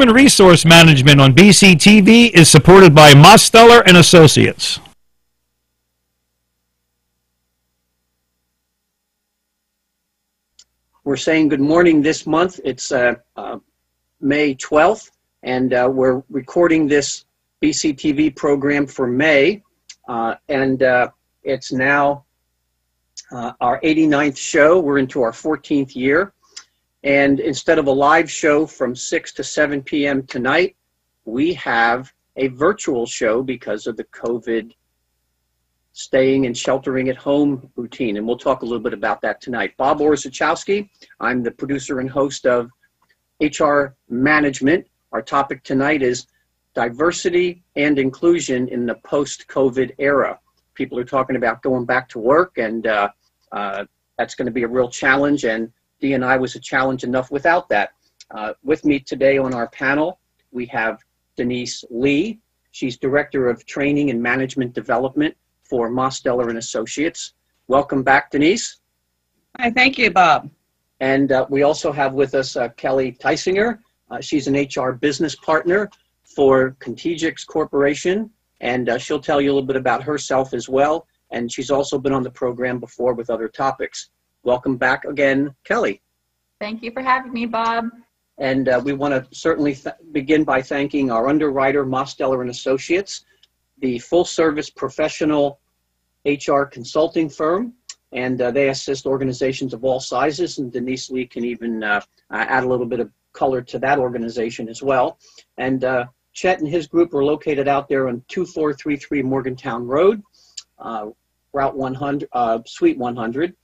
Human Resource Management on BCTV is supported by Mosteller and Associates. We're saying good morning this month. It's uh, uh, May 12th, and uh, we're recording this BCTV program for May, uh, and uh, it's now uh, our 89th show. We're into our 14th year. And instead of a live show from 6 to 7 p.m. tonight, we have a virtual show because of the COVID staying and sheltering at home routine. And we'll talk a little bit about that tonight. Bob Orzechowski, I'm the producer and host of HR Management. Our topic tonight is diversity and inclusion in the post COVID era. People are talking about going back to work, and uh, uh, that's going to be a real challenge. And D&I was a challenge enough without that. Uh, with me today on our panel, we have Denise Lee. She's Director of Training and Management Development for Mosteller and Associates. Welcome back, Denise. Hi, thank you, Bob. And uh, we also have with us uh, Kelly Theisinger. Uh, she's an HR business partner for Contegix Corporation, and uh, she'll tell you a little bit about herself as well. And she's also been on the program before with other topics. Welcome back again, Kelly. Thank you for having me, Bob. And uh, we want to certainly th- begin by thanking our underwriter, Mosteller and Associates, the full-service professional HR consulting firm, and uh, they assist organizations of all sizes. And Denise Lee can even uh, add a little bit of color to that organization as well. And uh, Chet and his group are located out there on 2433 Morgantown Road, uh, Route 100, uh, Suite 100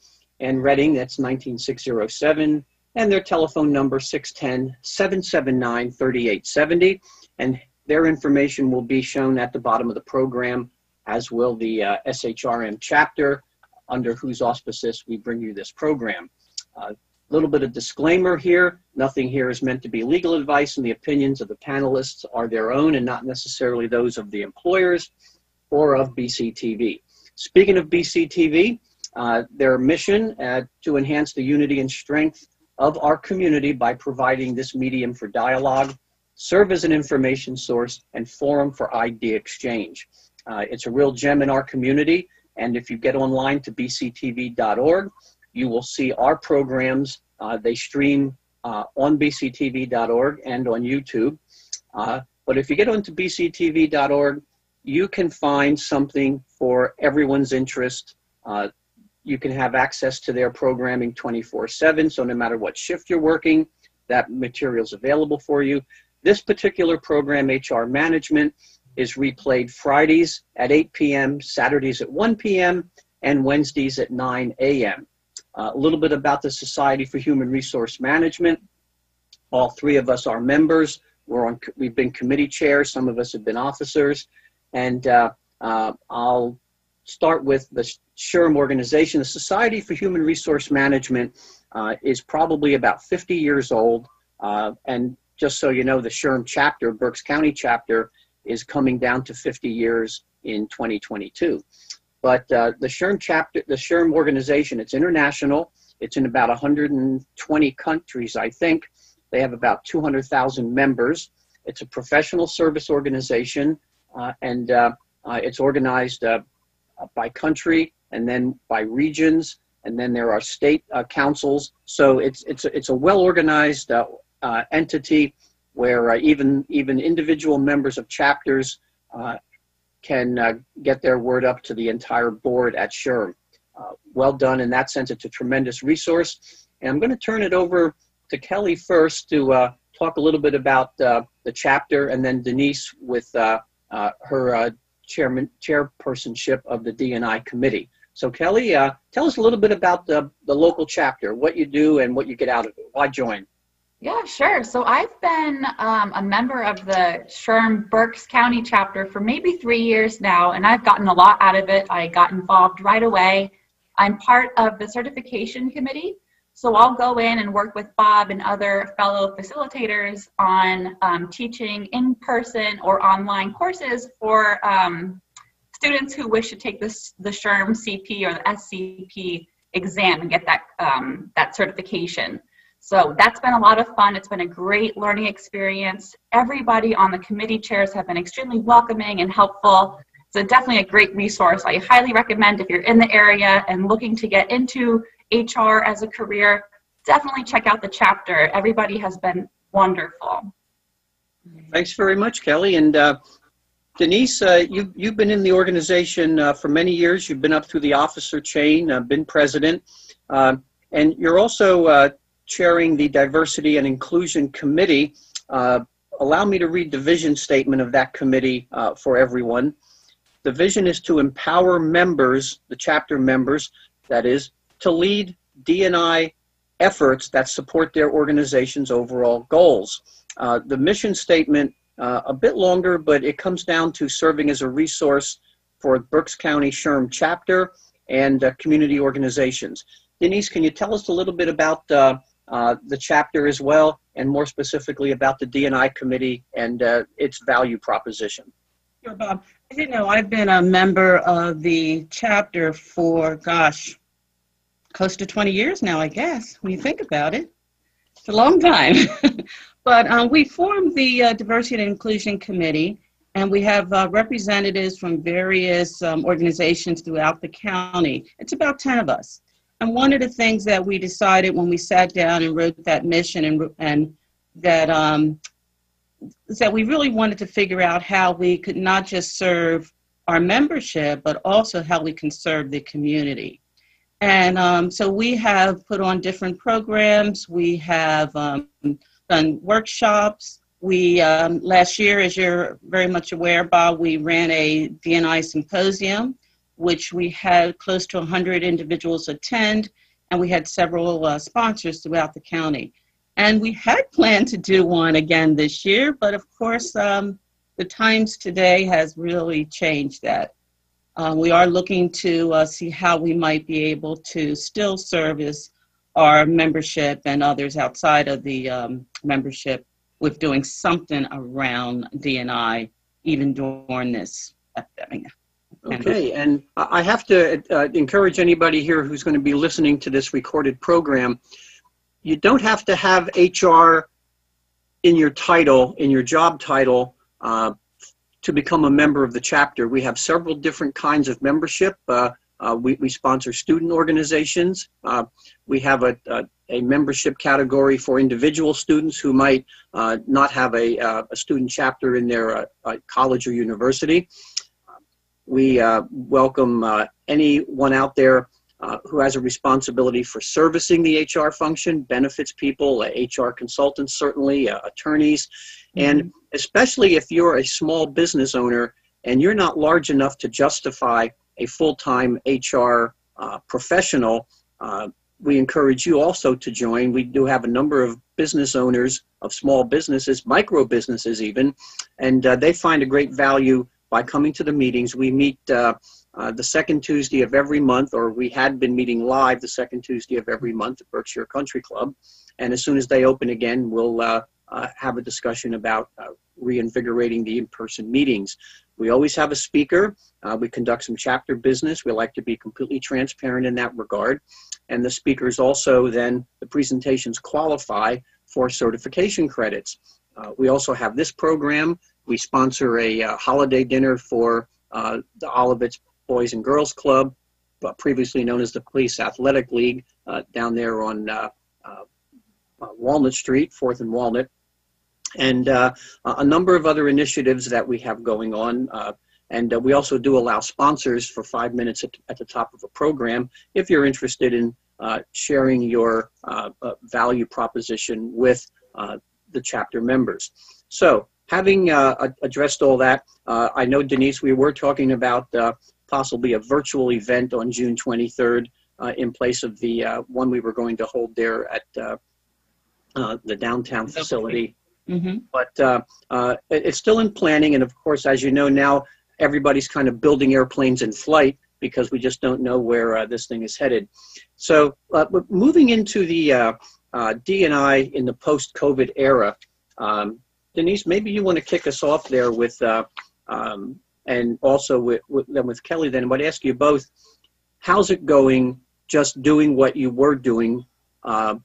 and Reading, that's 19607, and their telephone number 610-779-3870. And their information will be shown at the bottom of the program, as will the uh, SHRM chapter, under whose auspices we bring you this program. A uh, little bit of disclaimer here. Nothing here is meant to be legal advice, and the opinions of the panelists are their own and not necessarily those of the employers or of BCTV. Speaking of BCTV, uh, their mission uh, to enhance the unity and strength of our community by providing this medium for dialogue, serve as an information source, and forum for idea exchange. Uh, it's a real gem in our community, and if you get online to bctv.org, you will see our programs. Uh, they stream uh, on bctv.org and on YouTube. but if you get onto bctv.org, you can find something for everyone's interest. Uh, you can have access to their programming 24 7. So no matter what shift you're working, that material is available for you. This particular program, HR Management, is replayed Fridays at 8 p.m., Saturdays at 1 p.m., and Wednesdays at 9 a.m. Uh, a little bit about the Society for Human Resource Management. All three of us are members. We're on, we've been committee chairs. Some of us have been officers. And uh, uh, I'll start with the SHRM organization. The Society for Human Resource Management uh, is probably about 50 years old. Uh, and just so you know, the SHRM chapter, Berks County chapter, is coming down to 50 years in 2022. But uh, the SHRM chapter, the SHRM organization, it's international. It's in about 120 countries, I think. They have about 200,000 members. It's a professional service organization, uh, and uh, uh, it's organized Uh, by country and then by regions, and then there are state uh, councils. So it's it's a, it's a well organized uh, uh, entity where uh, even even individual members of chapters uh, can uh, get their word up to the entire board at SHRM. well done in that sense. It's a tremendous resource. And I'm going to turn it over to Kelly first to talk a little bit about the chapter, and then Denise with her chairman chairpersonship of the D&I committee. So Kelly, uh, tell us a little bit about the, the local chapter, what you do and what you get out of it. Why join? Yeah, sure. So I've been um, a member of the SHRM Berks County chapter for maybe three years now, and I've gotten a lot out of it. I got involved right away. I'm part of the certification committee, so I'll go in and work with Bob and other fellow facilitators on um, teaching in person or online courses for um, students who wish to take this, the SHRM CP or the SCP exam and get that, um, that certification. So that's been a lot of fun. It's been a great learning experience. Everybody on the committee chairs have been extremely welcoming and helpful. So definitely a great resource. I highly recommend if you're in the area and looking to get into HR as a career, definitely check out the chapter. Everybody has been wonderful. Thanks very much, Kelly. And uh, Denise, uh, you, you've been in the organization uh, for many years. You've been up through the officer chain, uh, been president, uh, and you're also uh, chairing the Diversity and Inclusion Committee. Allow me to read the vision statement of that committee for everyone. The vision is to empower members, the chapter members, that is, to lead D&I efforts that support their organization's overall goals. Uh, the mission statement, uh, a bit longer, but it comes down to serving as a resource for Berks County SHRM chapter and uh, community organizations. Denise, can you tell us a little bit about uh, uh, the chapter as well, and more specifically about the D&I committee and uh, its value proposition. Sure, Bob. As you know, I've been a member of the chapter for, gosh, close to 20 years now, I guess, when you think about it. It's a long time. but um, we formed the uh, Diversity and Inclusion Committee, and we have uh, representatives from various um, organizations throughout the county. It's about 10 of us. And one of the things that we decided when we sat down and wrote that mission and, and that um, is that we really wanted to figure out how we could not just serve our membership, but also how we can serve the community. And um, so we have put on different programs. We have um, done workshops. We um, last year, as you're very much aware, Bob, we ran a D&I symposium which we had close to 100 individuals attend, and we had several uh, sponsors throughout the county. And we had planned to do one again this year, but of course, um, the times today has really changed that. Uh, we are looking to uh, see how we might be able to still service our membership and others outside of the um, membership with doing something around D&I even during this epidemic. Okay, and I have to uh, encourage anybody here who's going to be listening to this recorded program. You don't have to have HR in your title, in your job title, uh, to become a member of the chapter. We have several different kinds of membership. Uh, uh we, we sponsor student organizations. Uh, we have a, a, a, membership category for individual students who might uh, not have a, a student chapter in their college or university. We uh, welcome uh, anyone out there uh, who has a responsibility for servicing the HR function, benefits people, HR consultants, certainly, attorneys. And especially if you're a small business owner and you're not large enough to justify a full-time HR uh, professional, uh, we encourage you also to join. We do have a number of business owners of small businesses, micro businesses even, and uh, they find a great value by coming to the meetings. We meet uh, uh, the second Tuesday of every month, or we had been meeting live the second Tuesday of every month at Berkshire Country Club. And as soon as they open again, we'll uh, uh have a discussion about uh, reinvigorating the in person meetings. We always have a speaker. Uh, we conduct some chapter business. We like to be completely transparent in that regard. And the speakers also then, the presentations qualify for certification credits. we also have this program we sponsor a uh, holiday dinner for uh, the Olivets Boys and Girls Club, previously known as the Police Athletic League, uh, down there on uh, uh, Walnut Street, 4th and Walnut, and a number of other initiatives that we have going on. and we also do allow sponsors for five minutes at, at, the top of a program if you're interested in sharing your value proposition with the chapter members. So having uh, addressed all that, uh, I know, Denise, we were talking about uh, possibly a virtual event on June 23rd uh, in place of the uh, one we were going to hold there at, uh, the downtown facility. hmm But uh, uh, it's still in planning, and of course, as you know now, everybody's kind of building airplanes in flight because we just don't know where uh, this thing is headed. So, uh, but moving into the uh, uh, D&I in the post-COVID era, um, Denise, maybe you want to kick us off there with, uh, um, and also with, with, then with Kelly. Then, I'd ask you both, how's it going? Just doing what you were doing uh,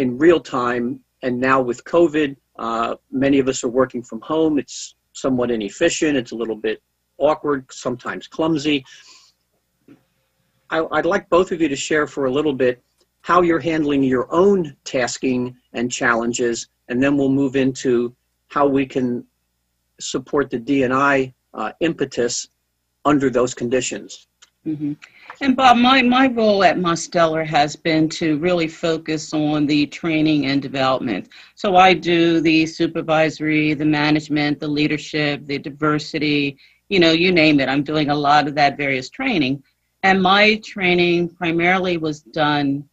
in real time, and now with COVID, uh, many of us are working from home. It's somewhat inefficient. It's a little bit awkward, sometimes clumsy. I, I'd like both of you to share for a little bit how you're handling your own tasking and challenges, and then we'll move into how we can support the D&I uh, impetus under those conditions. hmm And Bob, my, my role at Mosteller has been to really focus on the training and development. So I do the supervisory, the management, the leadership, the diversity, you know, you name it. I'm doing a lot of that various training. And my training primarily was done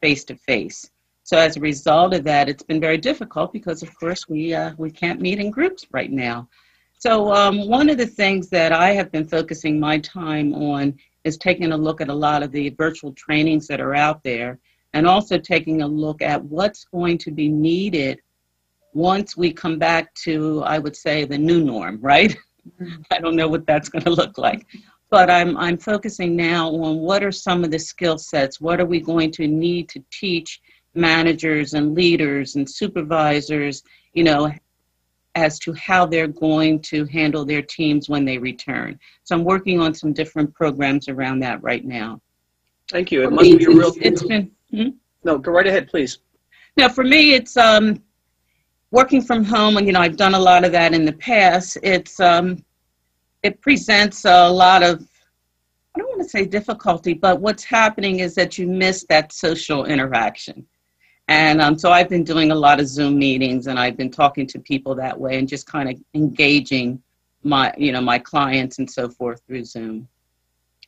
face to face. So as a result of that, it's been very difficult because, of course, we uh, we can't meet in groups right now. So um, one of the things that I have been focusing my time on is taking a look at a lot of the virtual trainings that are out there and also taking a look at what's going to be needed once we come back to, I would say, the new norm, right? Mm-hmm. I don't know what that's going to look like. But I'm, I'm focusing now on what are some of the skill sets? What are we going to need to teach managers and leaders and supervisors, you know, as to how they're going to handle their teams when they return. So I'm working on some different programs around that right now. Thank you. It must be a real. It's- been hmm? No, go right ahead, please. now for me it's um working from home and you know I've done a lot of that in the past. It's um it presents a lot of I don't want to say difficulty, but what's happening is that you miss that social interaction. And um, so I've been doing a lot of Zoom meetings and I've been talking to people that way and just kind of engaging my, you know, my clients and so forth through Zoom.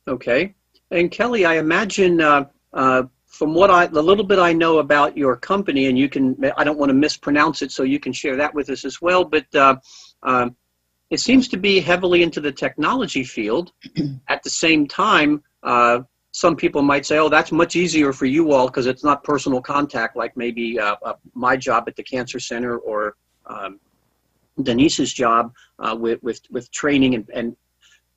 Okay. And Kelly, I imagine uh, uh, from what I, the little bit I know about your company, and you can, I don't want to mispronounce it, so you can share that with us as well. But uh, um, it seems to be heavily into the technology field. At the same time, uh, some people might say, "Oh, that's much easier for you all because it's not personal contact, like maybe uh, uh, my job at the cancer center or um, Denise's job uh, with, with with training and, and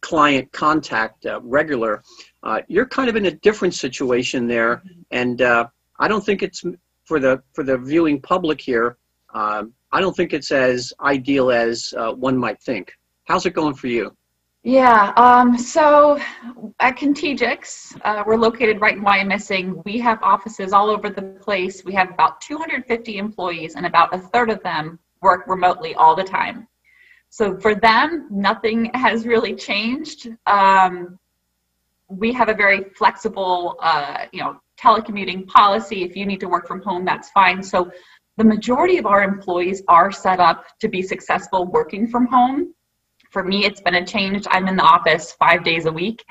client contact uh, regular." Uh, you're kind of in a different situation there, and uh, I don't think it's for the for the viewing public here. Um, I don't think it's as ideal as one might think. How's it going for you? Yeah, um, so at Contegix, uh, we're located right in Wyomissing. We have offices all over the place. We have about 250 employees, and about a third of them work remotely all the time. So for them, nothing has really changed. Um, we have a very flexible, uh, you know, telecommuting policy. If you need to work from home, that's fine. So the majority of our employees are set up to be successful working from home for me it's been a change. I'm in the office five days a week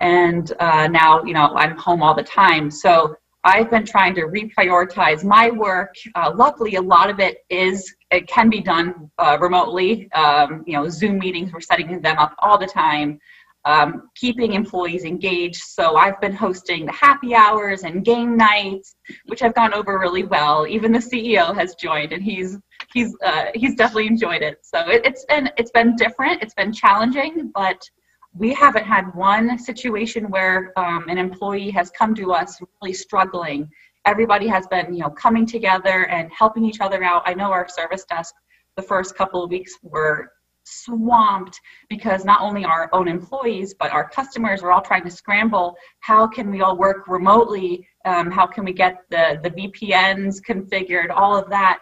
and uh, now you know i'm home all the time. So i've been trying to reprioritize my work. Uh, luckily a lot of it is it can be done uh, remotely. Um, you know zoom meetings we're setting them up all the time. Um, keeping employees engaged. So i've been hosting the happy hours and game nights which have gone over really well. Even the ceo has joined and he's he's uh, he's definitely enjoyed it. So it, it's been it's been different. It's been challenging, but we haven't had one situation where um, an employee has come to us really struggling. Everybody has been you know coming together and helping each other out. I know our service desk the first couple of weeks were swamped because not only our own employees but our customers are all trying to scramble how can we all work remotely um, how can we get the the vpns configured all of that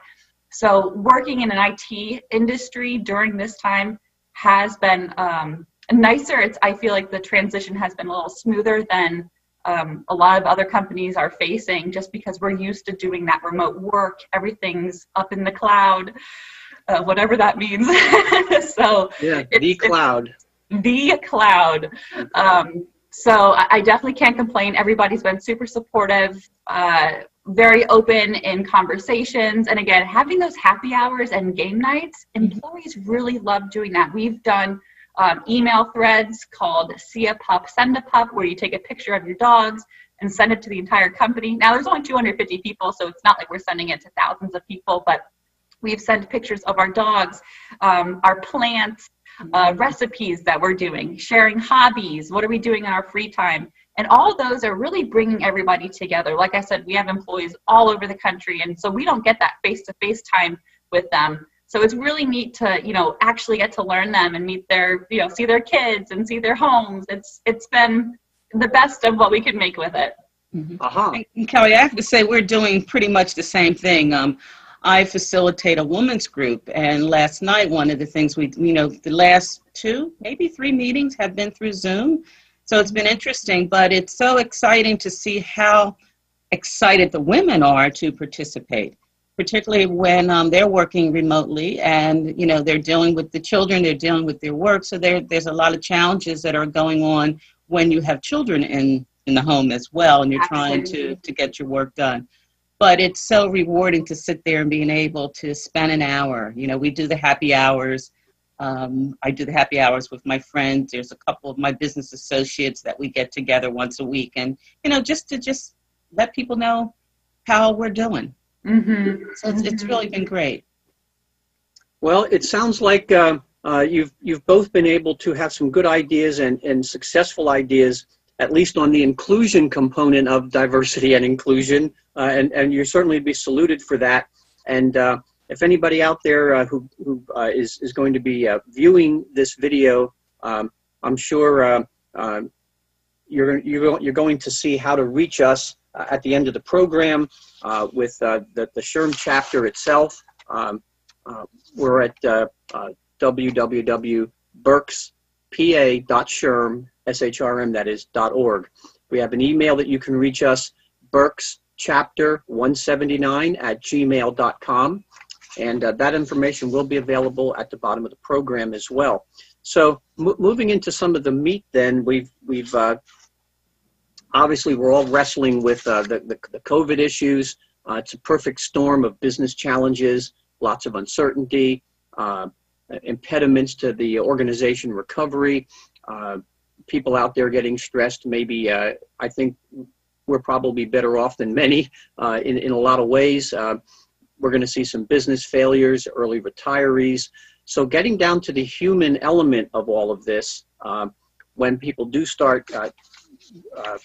so working in an IT industry during this time has been um, nicer. It's I feel like the transition has been a little smoother than um, a lot of other companies are facing, just because we're used to doing that remote work. Everything's up in the cloud, uh, whatever that means. so Yeah, the it's- cloud. the cloud. Um, so I, I definitely can't complain. Everybody's been super supportive. Uh, very open in conversations. And again, having those happy hours and game nights, Mm-hmm. employees really love doing that. We've done um, email threads called See a Pup, Send a Pup, where you take a picture of your dogs and send it to the entire company. Now, there's only 250 people, so it's not like we're sending it to thousands of people, but we've sent pictures of our dogs, um, our plants, uh, recipes that we're doing, sharing hobbies, what are we doing in our free time. And all of those are really bringing everybody together. Like I said, we have employees all over the country, and so we don't get that face to face time with them. So it's really neat to, you know, actually get to learn them and meet their, you know, see their kids and see their homes. It's it's been the best of what we could make with it. Aha. And Kelly, I have to say we're doing pretty much the same thing. Um, I facilitate a women's group, and last night one of the things we, you know, the last two, maybe three meetings have been through Zoom, so it's been interesting. But it's so exciting to see how excited the women are to participate, particularly when um, they're working remotely and you know they're dealing with the children, they're dealing with their work. So there, there's a lot of challenges that are going on when you have children in in the home as well, and you're trying to to get your work done. But it's so rewarding to sit there and being able to spend an hour. You know, we do the happy hours. Um, I do the happy hours with my friends. There's a couple of my business associates that we get together once a week, and you know, just to just let people know how we're doing. Mm-hmm. So it's, it's really been great. Well, it sounds like uh, uh, you've you've both been able to have some good ideas and, and successful ideas, at least on the inclusion component of diversity and inclusion, uh, and and you're certainly to be saluted for that. And uh, if anybody out there uh, who who uh, is is going to be uh, viewing this video, um, I'm sure uh, uh, you're you're you're going to see how to reach us uh, at the end of the program uh, with the the SHRM chapter itself. Um, we're at uh, uh, www.berkspa.shrm, S-H-R-M, that is, .org. We have an email that you can reach us, berkschapter179 at gmail.com. And uh, that information will be available at the bottom of the program as well. So mo- moving into some of the meat then, we've, we've uh, obviously we're all wrestling with uh, the, the, the COVID issues. Uh, it's a perfect storm of business challenges, lots of uncertainty, uh, impediments to the organization recovery, uh, people out there getting stressed. Maybe I think we're probably better off than many in, in a lot of ways. We're going to see some business failures, early retirees. So, getting down to the human element of all of this, um, when people do start uh, uh,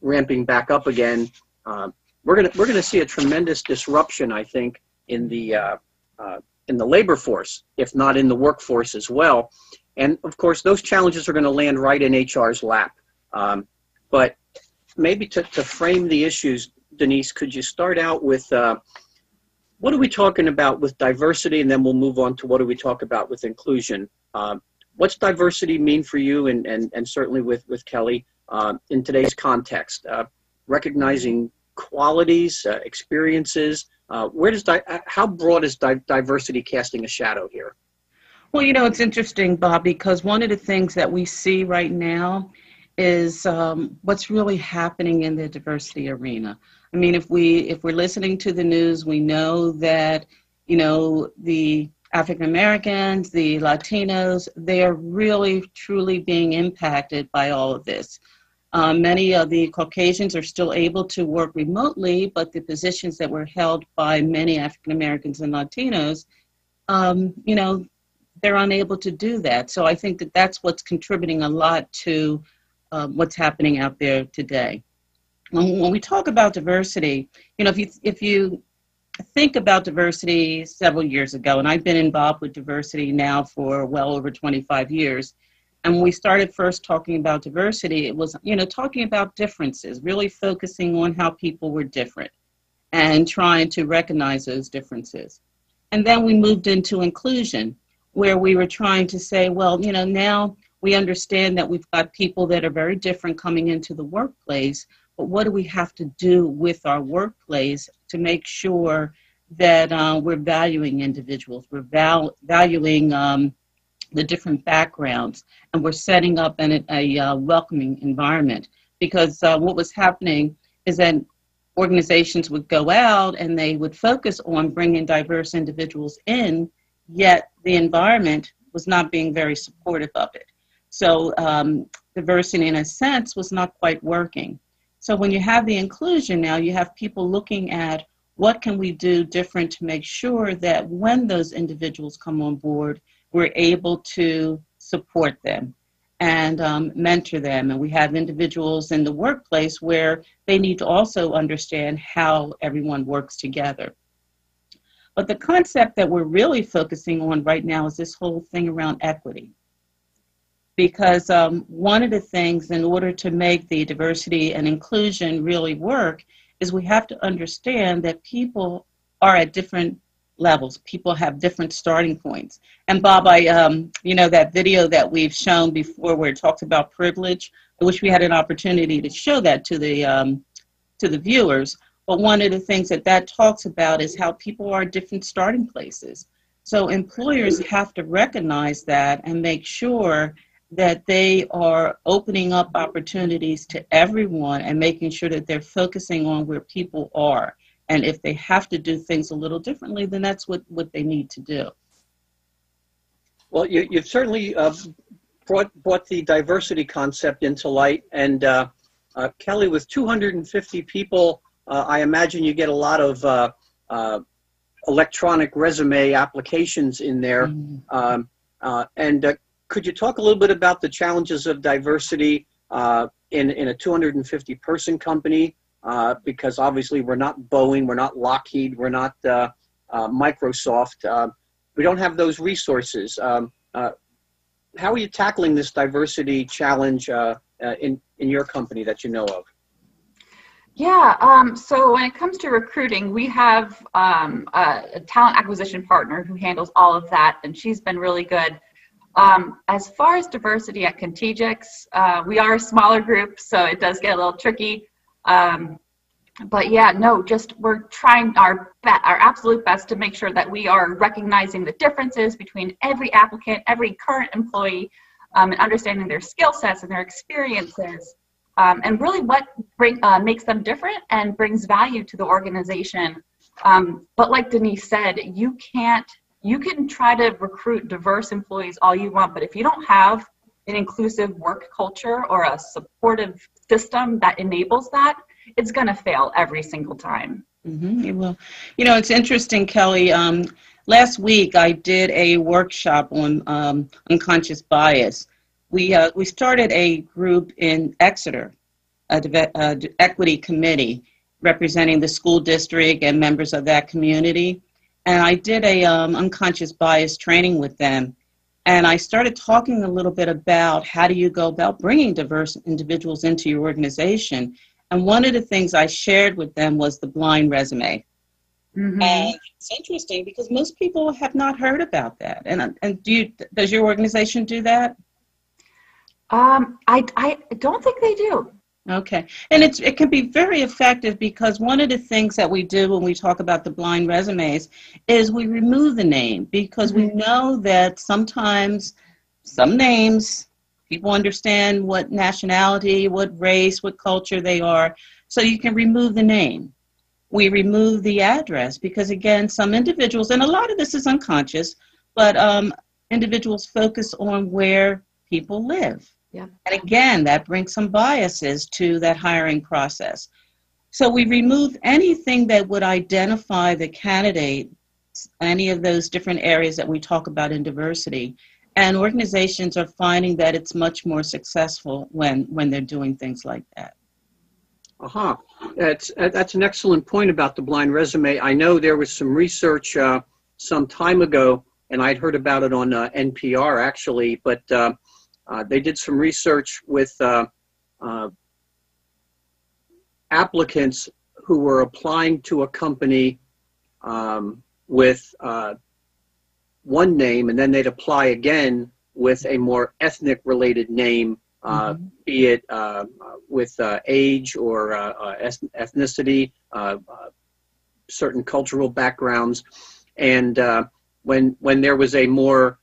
ramping back up again, um, we're going to we're going to see a tremendous disruption, I think, in the uh, uh, in the labor force, if not in the workforce as well. And of course, those challenges are going to land right in HR's lap. Um, but maybe to, to frame the issues, Denise, could you start out with uh, what are we talking about with diversity, and then we'll move on to what do we talk about with inclusion. Um, what's diversity mean for you, and and, and certainly with with Kelly uh, in today's context? Uh, recognizing qualities, uh, experiences. Uh, where does di- uh, how broad is di- diversity casting a shadow here? Well, you know, it's interesting, Bob, because one of the things that we see right now is um, what's really happening in the diversity arena. I mean, if we if we're listening to the news, we know that you know the African Americans, the Latinos, they are really truly being impacted by all of this. Um, many of the Caucasians are still able to work remotely, but the positions that were held by many African Americans and Latinos, um, you know, they're unable to do that. So I think that that's what's contributing a lot to um, what's happening out there today. When, when we talk about diversity, you know, if you if you think about diversity several years ago, and I've been involved with diversity now for well over 25 years. And when we started first talking about diversity, it was, you know, talking about differences, really focusing on how people were different and trying to recognize those differences. And then we moved into inclusion, where we were trying to say, well, you know, now we understand that we've got people that are very different coming into the workplace, but what do we have to do with our workplace to make sure that uh, we're valuing individuals, we're val- valuing um, the different backgrounds, and we're setting up an, a uh, welcoming environment? Because uh, what was happening is that organizations would go out and they would focus on bringing diverse individuals in, yet the environment was not being very supportive of it. So um, diversity, in a sense, was not quite working. So when you have the inclusion now, you have people looking at what can we do different to make sure that when those individuals come on board, we're able to support them and um, mentor them. And we have individuals in the workplace where they need to also understand how everyone works together. But the concept that we're really focusing on right now is this whole thing around equity. Because um, one of the things, in order to make the diversity and inclusion really work, is we have to understand that people are at different levels. People have different starting points. And Bob, I, um, you know, that video that we've shown before where it talks about privilege, I wish we had an opportunity to show that to the um, to the viewers. But one of the things that that talks about is how people are different starting places. So employers have to recognize that and make sure that they are opening up opportunities to everyone and making sure that they're focusing on where people are. And if they have to do things a little differently, then that's what, what they need to do. Well, you, have certainly uh, brought, brought the diversity concept into light. And uh, uh, Kelly, with 250 people, uh, I imagine you get a lot of uh, uh, electronic resume applications in there. Mm-hmm. Um, and could you talk a little bit about the challenges of diversity in, in a 250 person company? uh, because obviously we're not Boeing, we're not Lockheed, we're not uh, uh, Microsoft. Uh, we don't have those resources. Um, uh, how are you tackling this diversity challenge uh, in, in your company that you know of? Yeah, um, so when it comes to recruiting, we have um, a, a, talent acquisition partner who handles all of that, and she's been really good. Um, as far as diversity at Contegix, uh, we are a smaller group, so it does get a little tricky. Um, but yeah, no, just we're trying our be- our absolute best to make sure that we are recognizing the differences between every applicant, every current employee, um, and understanding their skill sets and their experiences, um, and really what bring uh, makes them different and brings value to the organization. Um, but like Denise said, you can't you can try to recruit diverse employees all you want, but if you don't have an inclusive work culture or a supportive system that enables that, it's going to fail every single time. Mm-hmm, it will. You know, it's interesting, Kelly. Um, last week I did a workshop on um, unconscious bias. We uh, we started a group in Exeter, a, equity committee representing the school district and members of that community, and I did a um, unconscious bias training with them. And I started talking a little bit about how do you go about bringing diverse individuals into your organization and one of the things I shared with them was the blind resume. Mm-hmm. And it's interesting because most people have not heard about that. And and do you does your organization do that? Um, I I don't think they do. Okay, and it's it can be very effective because one of the things that we do when we talk about the blind resumes is we remove the name because mm-hmm. we know that sometimes some names People understand what nationality, what race, what culture they are. So you can remove the name. We remove the address because, again, some individuals, and a lot of this is unconscious, but um, individuals focus on where people live. Yeah. And again, that brings some biases to that hiring process. So we remove anything that would identify the candidate, any of those different areas that we talk about in diversity, and organizations are finding that it's much more successful when when they're doing things like that uh-huh that's that's an excellent point about the blind resume i know there was some research uh, some time ago and i'd heard about it on uh, npr actually but uh, they did some research with uh, uh, applicants who were applying to a company um, with one name and then they'd apply again with a more ethnic related name, uh, mm-hmm. be it uh, with uh, age or uh, uh, ethnicity, uh, certain cultural backgrounds. And when, when there was a more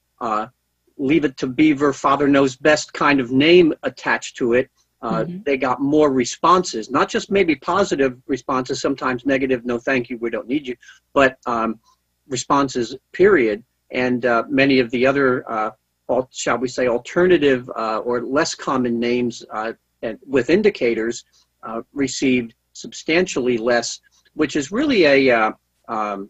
leave it to beaver, father knows best kind of name attached to it, uh, Mhm. they got more responses, not just maybe positive responses, sometimes negative, no thank you, we don't need you, but um, responses, period. And uh, many of the other, uh, al- shall we say, alternative uh, or less common names uh, and with indicators uh, received substantially less, which is really a, uh, um,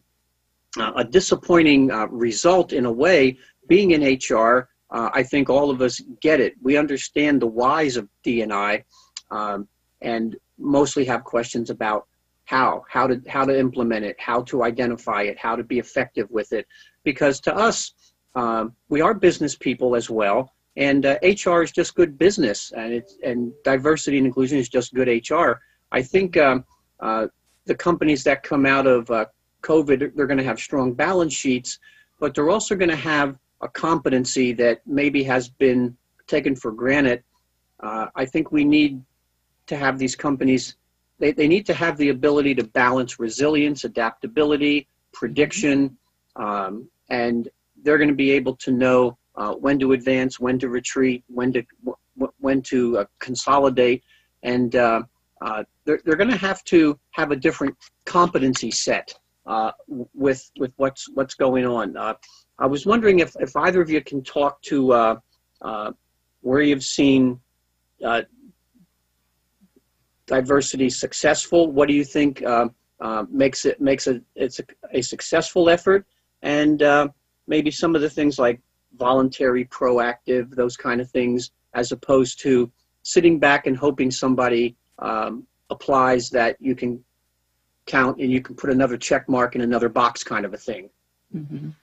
a disappointing uh, result in a way. Being in HR, uh, I think all of us get it. We understand the whys of D&I um, and mostly have questions about how, how to, how to implement it, how to identify it, how to be effective with it. Because to us, um, we are business people as well, and uh, HR is just good business, and it's and diversity and inclusion is just good HR. I think um, uh, the companies that come out of uh, COVID, they're going to have strong balance sheets, but they're also going to have a competency that maybe has been taken for granted. Uh, I think we need to have these companies, they, they need to have the ability to balance resilience, adaptability, prediction, um, and they're going to be able to know uh, when to advance, when to retreat, when to when to uh, consolidate, and uh, uh, they're, they're going to have to have a different competency set uh, with with what's what's going on. I was wondering if, if either of you can talk to uh, uh, where you've seen uh, diversity successful. What do you think uh, uh, makes it makes it it's a, a successful effort, and uh, maybe some of the things like voluntary, proactive, those kind of things, as opposed to sitting back and hoping somebody um, applies that you can count and you can put another check mark in another box kind of a thing. Mhm. Well,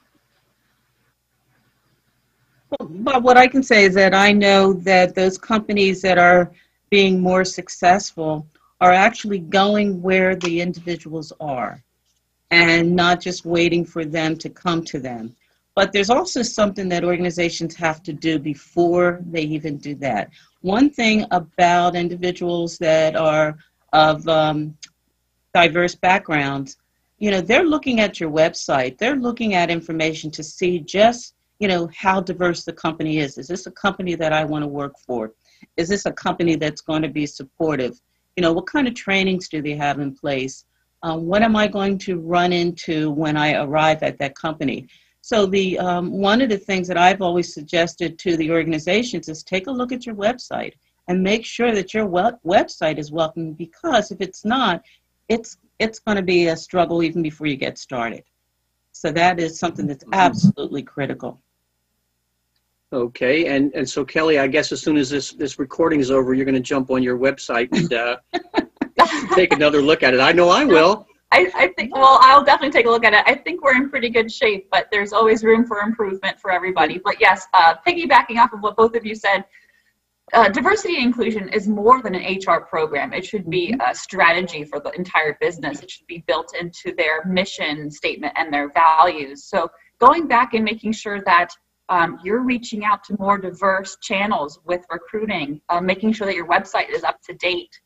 But what I can say is that I know that those companies that are being more successful are actually going where the individuals are and not just waiting for them to come to them. But there's also something that organizations have to do before they even do that. One thing about individuals that are of um, diverse backgrounds, you know, they're looking at your website, they're looking at information to see just, you know, how diverse the company is. Is this a company that I want to work for? Is this a company that's going to be supportive? You know, what kind of trainings do they have in place? Um, what am I going to run into when I arrive at that company? So the um, one of the things that I've always suggested to the organizations is take a look at your website and make sure that your web- website is welcoming because if it's not, it's it's going to be a struggle even before you get started. So that is something that's absolutely critical. Okay, and and so Kelly, I guess as soon as this this recording is over, you're going to jump on your website and uh, take another look at it. I know I will. I, I think, well, I'll definitely take a look at it. I think we're in pretty good shape, but there's always room for improvement for everybody. But yes, uh, piggybacking off of what both of you said, uh, diversity and inclusion is more than an HR program. It should be a strategy for the entire business. It should be built into their mission statement and their values. So going back and making sure that um, you're reaching out to more diverse channels with recruiting, uh, making sure that your website is up to date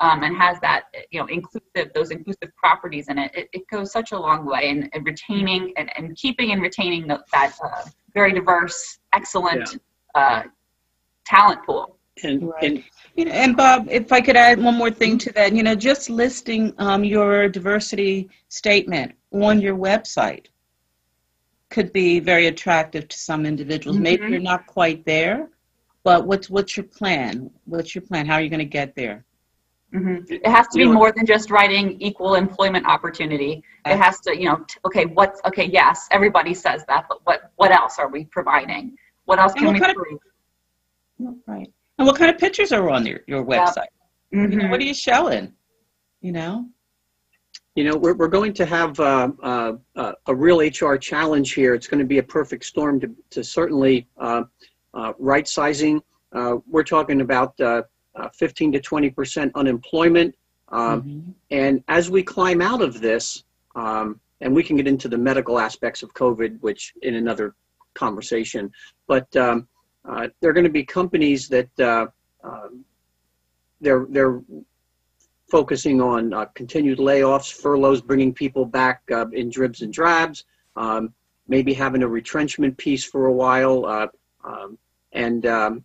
um, and has that you know inclusive those inclusive properties in it. It, it goes such a long way in, in retaining and, and keeping and retaining the, that uh, very diverse, excellent uh, talent pool. And, Right. and You know, and Bob, if I could add one more thing to that, you know, just listing um, your diversity statement on your website could be very attractive to some individuals. Maybe Mhm. you're not quite there, but what's what's your plan? What's your plan? How are you going to get there? hmm It has to be more than just writing equal employment opportunity. It has to, you know, t- okay, what's okay? Yes, everybody says that, but what what else are we providing? What else can what we kind of- prove? Right. And what kind of pictures are on your, your Yeah. website? You know, what are you showing? You know? You know, we're we're going to have uh, uh, a real HR challenge here. It's going to be a perfect storm to to certainly uh, uh, right sizing. Uh, we're talking about uh, uh, 15 to 20 percent unemployment. Um, Mhm. And as we climb out of this, um, and we can get into the medical aspects of COVID, which in another conversation, but um, uh, there are going to be companies that uh, um, they're they're focusing on uh, continued layoffs, furloughs, bringing people back uh, in dribs and drabs, um, maybe having a retrenchment piece for a while, uh, um, and um,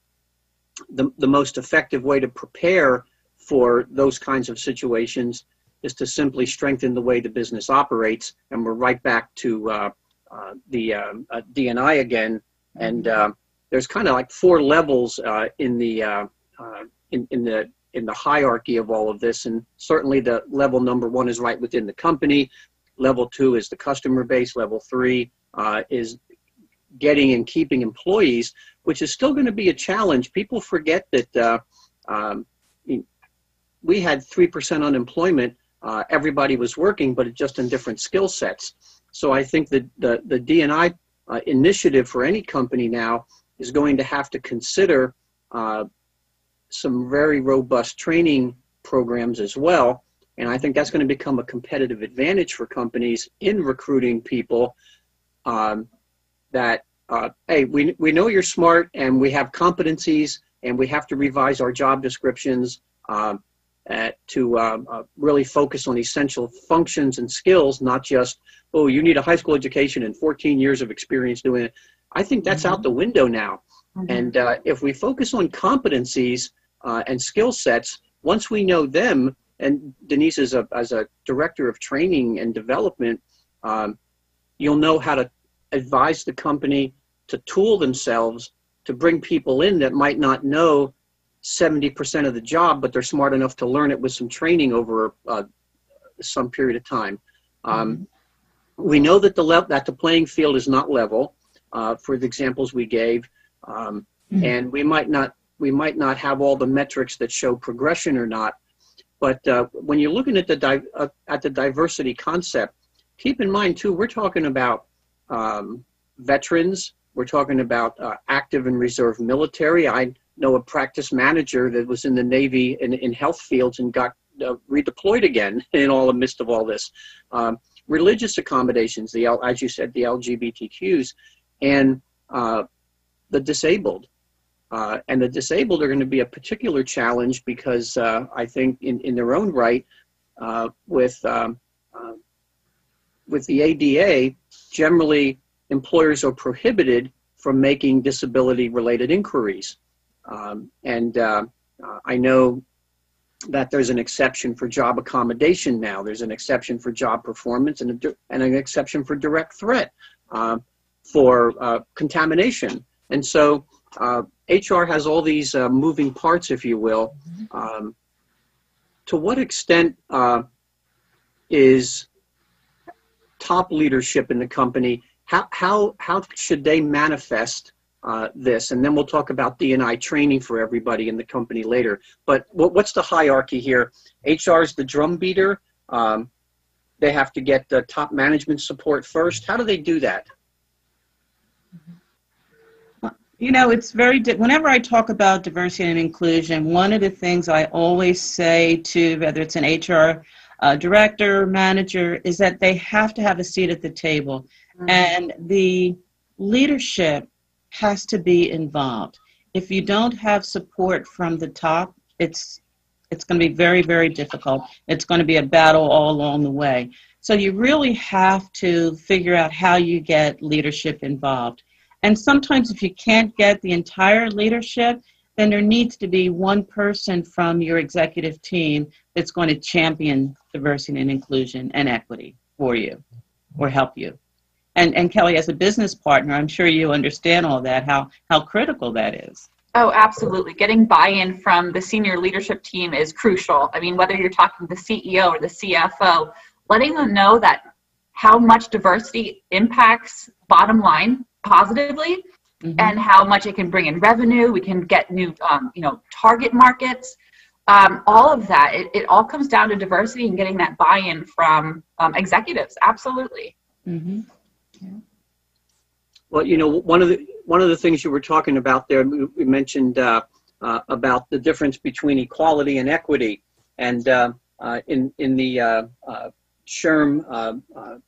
the, the most effective way to prepare for those kinds of situations is to simply strengthen the way the business operates. And we're right back to uh, uh, the uh, uh DNI again. And uh, there's kind of like four levels uh, in the in, in the in the hierarchy of all of this. And certainly the level number one is right within the company. Level two is the customer base. Level three is getting and keeping employees, which is still going to be a challenge. People forget that um, we had 3% unemployment uh, everybody was working, but just in different skill sets. So I think that the, the DNI uh, initiative for any company now is going to have to consider uh, some very robust training programs as well. And I think that's going to become a competitive advantage for companies in recruiting people um, that, uh, hey, we, we know you're smart and we have competencies and we have to revise our job descriptions. Um, uh, to um, uh, really focus on essential functions and skills, not just, oh, you need a high school education and 14 years of experience doing it. I think that's mm-hmm. out the window now. Mm-hmm. And uh, if we focus on competencies uh, and skill sets, once we know them, and Denise is a, as a director of training and development, um, you'll know how to advise the company to tool themselves to bring people in that might not know 70% of the job, but they're smart enough to learn it with some training over uh, some period of time. Um, mm-hmm. We know that the le- that the playing field is not level uh, for the examples we gave, um, mm-hmm. and we might not we might not have all the metrics that show progression or not. But uh, when you're looking at the di- uh, at the diversity concept, keep in mind too we're talking about um, veterans. We're talking about uh, active and reserve military. I know a practice manager that was in the Navy in, in health fields and got uh, redeployed again in all the midst of all this. Um, religious accommodations, the as you said, the LGBTQs, and uh, the disabled. Uh, and the disabled are going to be a particular challenge because uh, I think in, in their own right, uh, with um, uh, with the ADA, generally employers are prohibited from making disability related inquiries. Um, and uh, I know that there's an exception for job accommodation now. There's an exception for job performance and, a, and an exception for direct threat uh, for contamination. And so HR uh, has all these uh, moving parts, if you will. Um, to what extent is top leadership in the company, how, how, how should they manifest uh, this, and then we'll talk about DNI training for everybody in the company later. But what, what's the hierarchy here? HR is the drum beater. Um, they have to get the top management support first. How do they do that? You know, it's very, di- whenever I talk about diversity and inclusion, one of the things I always say to whether it's an HR uh, director, manager, is that they have to have a seat at the table. Mm-hmm. And the leadership has to be involved. If you don't have support from the top, it's it's going to be very very difficult. It's going to be a battle all along the way. So you really have to figure out how you get leadership involved. And sometimes if you can't get the entire leadership, then there needs to be one person from your executive team that's going to champion diversity and inclusion and equity for you or help you and and Kelly as a business partner, I'm sure you understand all that how how critical that is. Oh, absolutely. Getting buy-in from the senior leadership team is crucial. I mean, whether you're talking the CEO or the CFO, letting them know that how much diversity impacts bottom line positively mm-hmm. and how much it can bring in revenue. We can get new, um, you know, target markets. Um, all of that, it, it all comes down to diversity and getting that buy-in from um, executives. Absolutely. Mm-hmm. Well, you know, one of the one of the things you were talking about there, we mentioned uh, uh, about the difference between equality and equity, and uh, uh in in the uh, uh, SHRM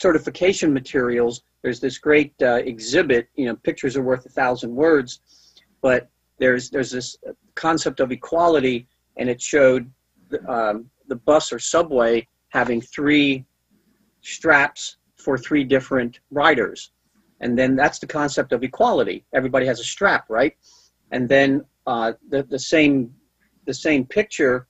certification materials, there's this great exhibit. You know, pictures are worth a thousand words, but there's there's this concept of equality, and it showed the, um, the bus or subway having three straps for three different riders. And then that's the concept of equality. Everybody has a strap, right? And then uh, the, the same the same picture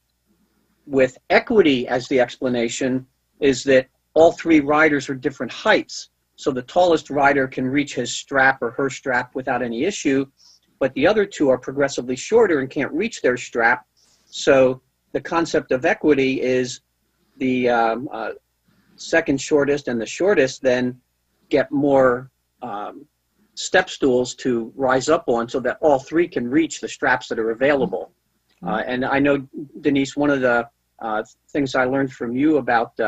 with equity as the explanation is that all three riders are different heights. So the tallest rider can reach his strap or her strap without any issue, but the other two are progressively shorter and can't reach their strap. So the concept of equity is the um, uh, second shortest and the shortest then get more um, step stools to rise up on so that all three can reach the straps that are available. Uh, and I know, Denise, one of the uh, things I learned from you about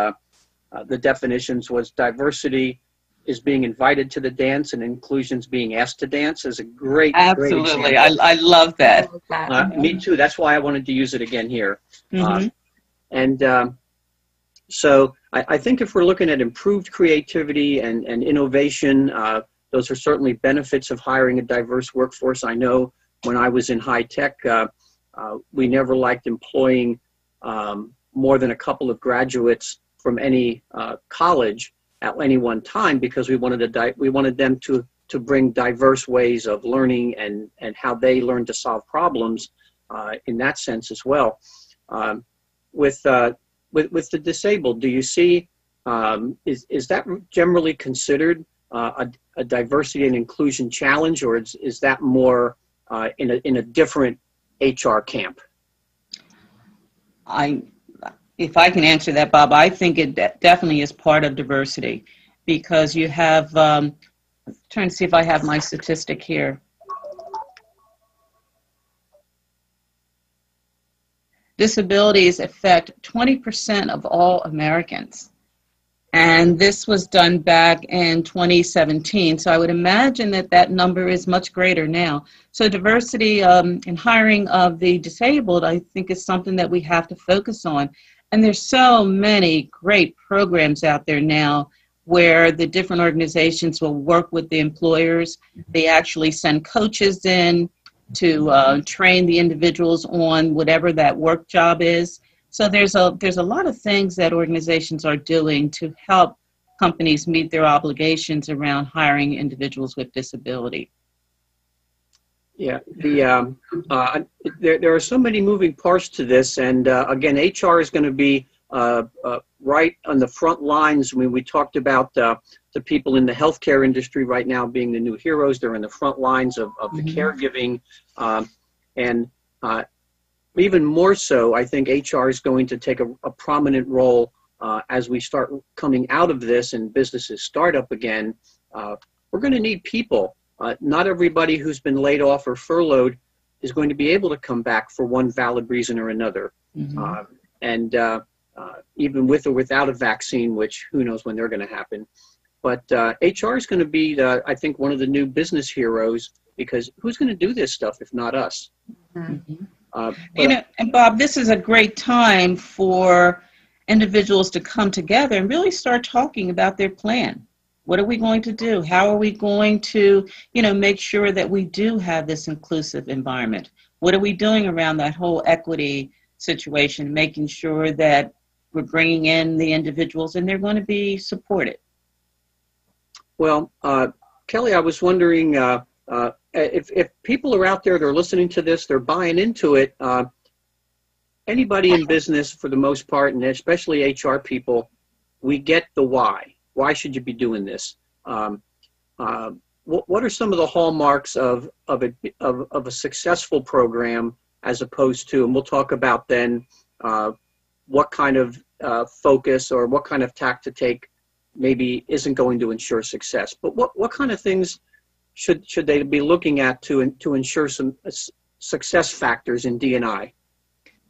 uh, uh, the definitions was diversity is being invited to the dance and inclusion's being asked to dance is a great, Absolutely. great I, example. I love that. Uh, me too. That's why I wanted to use it again here. Mhm. And um, so I, I think if we're looking at improved creativity and, and innovation, uh, those are certainly benefits of hiring a diverse workforce. I know when I was in high tech, uh, uh, we never liked employing um, more than a couple of graduates from any uh, college at any one time because we wanted to di- we wanted them to to bring diverse ways of learning and and how they learn to solve problems uh, in that sense as well. Um, with uh, with with the disabled, do you see um, is is that generally considered uh, a, a diversity and inclusion challenge, or is is that more uh, in a in a different HR camp? I, if I can answer that, Bob, I think it de- definitely is part of diversity because you have, um, trying to see if I have my statistic here. Disabilities affect 20% of all Americans. And this was done back in 2017. So I would imagine that that number is much greater now. So diversity um, in hiring of the disabled, I think, is something that we have to focus on. And there's so many great programs out there now where the different organizations will work with the employers. They actually send coaches in to uh, train the individuals on whatever that work job is. So there's a there's a lot of things that organizations are doing to help companies meet their obligations around hiring individuals with disability. Yeah, the um, uh, there there are so many moving parts to this, and uh, again, HR is going to be uh, uh, right on the front lines. When we talked about uh, the people in the healthcare industry right now being the new heroes, they're in the front lines of, of the Mhm. caregiving, um, and uh, even more so, I think HR is going to take a, a prominent role uh, as we start coming out of this and businesses start up again. Uh, we're going to need people. Uh, not everybody who's been laid off or furloughed is going to be able to come back for one valid reason or another. Mhm. Uh, and uh, uh, even with or without a vaccine, which who knows when they're going to happen. But uh, HR is going to be, the, I think, one of the new business heroes because who's going to do this stuff if not us? Mhm. Uh, You know, and Bob, this is a great time for individuals to come together and really start talking about their plan. What are we going to do? How are we going to, you know, make sure that we do have this inclusive environment? What are we doing around that whole equity situation, making sure that we're bringing in the individuals and they're going to be supported? Well, uh, Kelly, I was wondering uh, uh, if, if people are out there, they're listening to this, they're buying into it. Uh, anybody in business, for the most part, and especially HR people, we get the why. Why should you be doing this? Um, uh, what, what are some of the hallmarks of of a of, of a successful program as opposed to, and we'll talk about then uh, what kind of uh, focus or what kind of tack to take maybe isn't going to ensure success. But what, what kind of things should should they be looking at to to ensure some uh, success factors in D&I?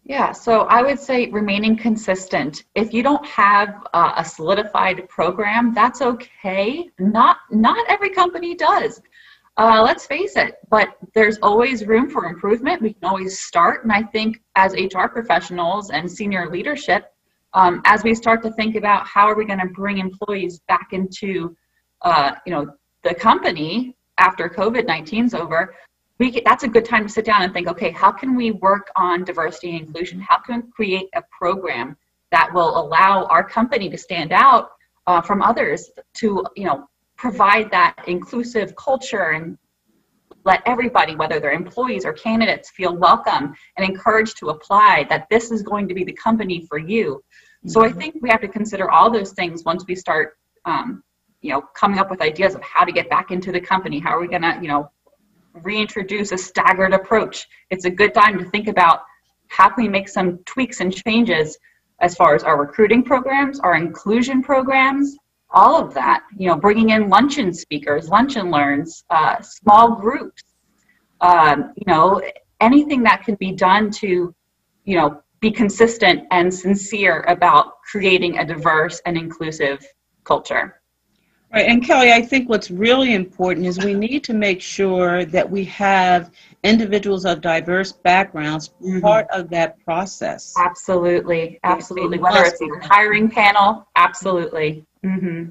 Yeah, so I would say remaining consistent. If you don't have uh, a solidified program, that's okay. Not not every company does. Uh, let's face it, but there's always room for improvement. We can always start, and I think as HR professionals and senior leadership, um, as we start to think about how are we going to bring employees back into, uh, you know, the company after COVID 19's over, we get, that's a good time to sit down and think, okay, how can we work on diversity and inclusion? How can we create a program that will allow our company to stand out uh, from others to, you know, provide that inclusive culture and let everybody, whether they're employees or candidates, feel welcome and encouraged to apply, that this is going to be the company for you. So I think we have to consider all those things once we start, um, you know, coming up with ideas of how to get back into the company. How are we going to, you know, reintroduce a staggered approach? It's a good time to think about how can we make some tweaks and changes as far as our recruiting programs, our inclusion programs, all of that. You know, bringing in luncheon speakers, luncheon learns, uh, small groups. Um, you know, anything that can be done to, you know, be consistent and sincere about creating a diverse and inclusive culture. Right, and Kelly, I think what's really important is we need to make sure that we have individuals of diverse backgrounds Mhm. part of that process. Absolutely, absolutely. Whether it's a hiring panel, absolutely. hmm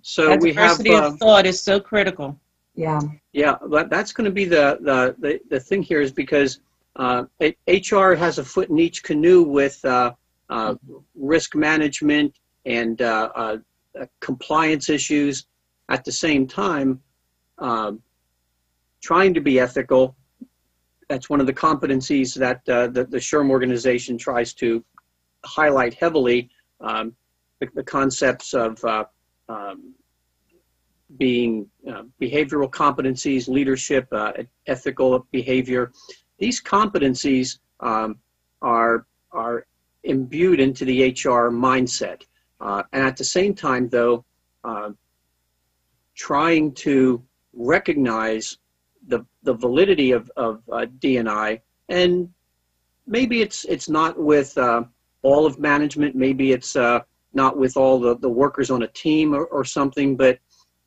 So That we have, diversity uh, of thought is so critical. Yeah. yeah, but that's going to be the, the, the, the thing here is because uh, HR has a foot in each canoe with uh, uh, risk management and uh, uh, compliance issues. At the same time, um, trying to be ethical. That's one of the competencies that uh, the, the SHRM organization tries to highlight heavily. Um, the, the concepts of uh, um, being uh, behavioral competencies, leadership, uh, ethical behavior. These competencies um, are are imbued into the HR mindset, uh, and at the same time, though, uh, trying to recognize the the validity of of uh, DNI, and maybe it's it's not with uh, all of management, maybe it's uh, not with all the, the workers on a team or, or something, but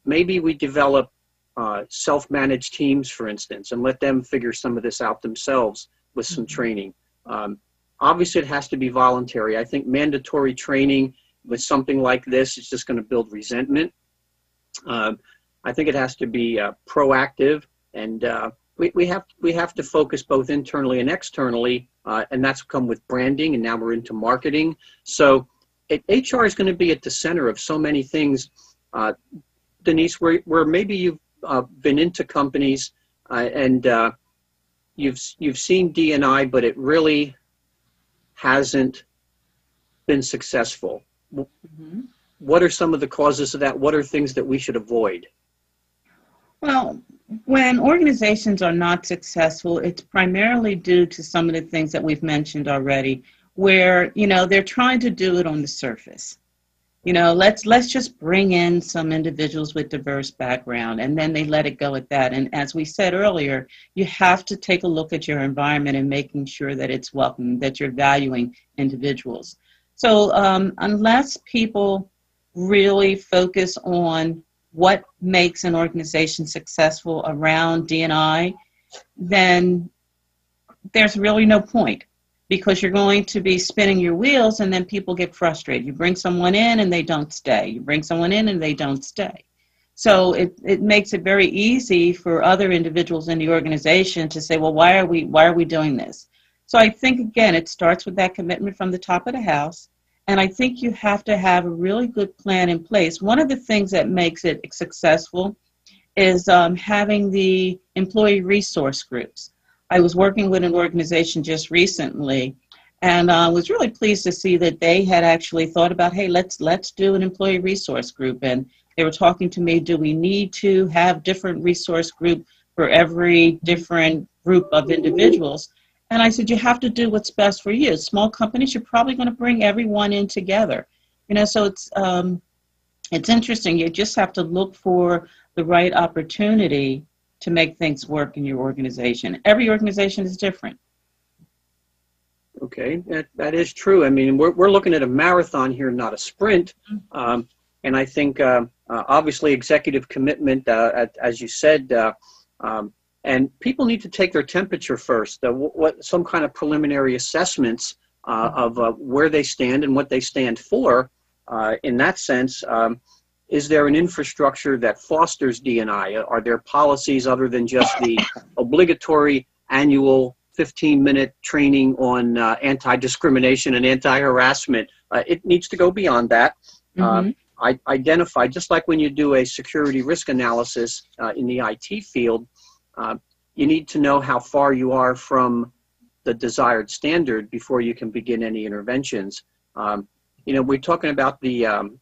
maybe we develop uh, self-managed teams, for instance, and let them figure some of this out themselves with some training. Um, obviously, it has to be voluntary. I think mandatory training with something like this it's just going to build resentment. Um, I think it has to be uh, proactive, and uh, we, we have we have to focus both internally and externally, uh, and that's come with branding, and now we're into marketing. So, it, HR is going to be at the center of so many things. Uh, Denise, where, where maybe you've uh, been into companies uh, and uh, you've you've seen DNI, but it really hasn't been successful. Mhm. What are some of the causes of that? What are things that we should avoid? Well, when organizations are not successful, it's primarily due to some of the things that we've mentioned already, where you know they're trying to do it on the surface. You know, let's let's just bring in some individuals with diverse background, and then they let it go at that. And as we said earlier, you have to take a look at your environment and making sure that it's welcome, that you're valuing individuals. So um, unless people really focus on what makes an organization successful around DNI, then there's really no point because you're going to be spinning your wheels and then people get frustrated. You bring someone in and they don't stay. You bring someone in and they don't stay. So it, it makes it very easy for other individuals in the organization to say, well, why are we why are we doing this? So I think again it starts with that commitment from the top of the house. And I think you have to have a really good plan in place. One of the things that makes it successful is um, having the employee resource groups. I was working with an organization just recently, and I uh, was really pleased to see that they had actually thought about, hey, let's let's do an employee resource group. And they were talking to me, do we need to have different resource group for every different group of individuals? And I said, you have to do what's best for you. Small companies, you're probably going to bring everyone in together. You know, so it's um, it's interesting. You just have to look for the right opportunity to make things work in your organization. Every organization is different. Okay, that, that is true. I mean, we're, we're looking at a marathon here, not a sprint. Um, and I think uh, uh, obviously executive commitment, uh, at, as you said, uh, um, and people need to take their temperature first. Uh, what some kind of preliminary assessments uh, of uh, where they stand and what they stand for. Uh, in that sense, um, is there an infrastructure that fosters DNI? Are there policies other than just the obligatory annual 15-minute training on uh, anti-discrimination and anti-harassment? Uh, it needs to go beyond that. Mhm. I identify, just like when you do a security risk analysis uh, in the IT field, uh, you need to know how far you are from the desired standard before you can begin any interventions. Um, you know, we're talking about the um,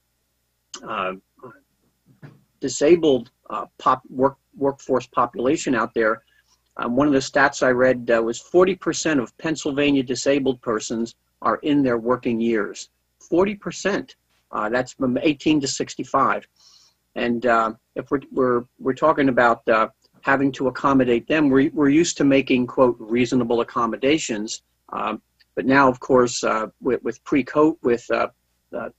uh, disabled uh, pop work, workforce population out there. Um, one of the stats I read uh, was 40% of Pennsylvania disabled persons are in their working years. 40%. Uh, that's from 18 to 65. And uh, if we're, we're, we're talking about having to accommodate them, we're, we're used to making, quote, reasonable accommodations. Um, but now, of course, uh, with, with pre-coat, with uh, the,